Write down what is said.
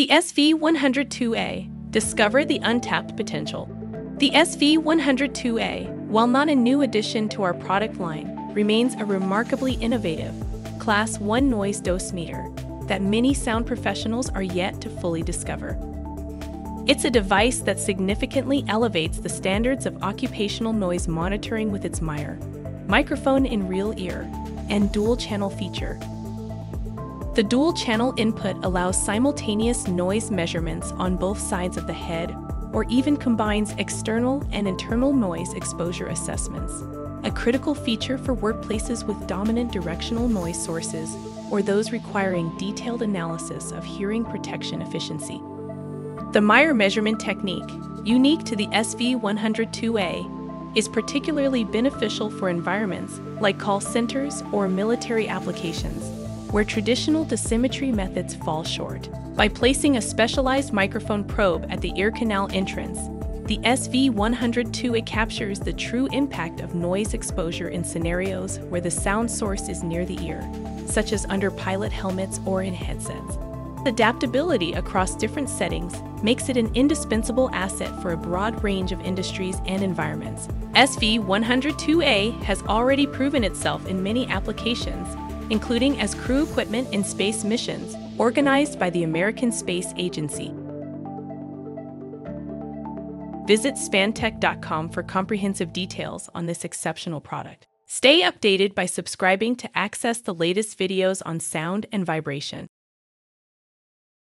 The SV102A Discover the Untapped Potential. The SV102A, while not a new addition to our product line, remains a remarkably innovative Class 1 noise dosimeter that many sound professionals are yet to fully discover. It's a device that significantly elevates the standards of occupational noise monitoring with its MIRE, microphone in real ear, and dual channel feature. The dual channel input allows simultaneous noise measurements on both sides of the head or even combines external and internal noise exposure assessments, a critical feature for workplaces with dominant directional noise sources or those requiring detailed analysis of hearing protection efficiency. The MIRE measurement technique, unique to the SV102A, is particularly beneficial for environments like call centers or military applications, where traditional dosimetry methods fall short. By placing a specialized microphone probe at the ear canal entrance, the SV102A captures the true impact of noise exposure in scenarios where the sound source is near the ear, such as under pilot helmets or in headsets. Adaptability across different settings makes it an indispensable asset for a broad range of industries and environments. SV102A has already proven itself in many applications, including as crew equipment in space missions organized by the American Space Agency. Visit svantek.com for comprehensive details on this exceptional product. Stay updated by subscribing to access the latest videos on sound and vibration.